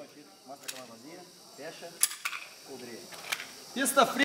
Mostra a cama vazia. Fecha. Cobrir. Pista fria.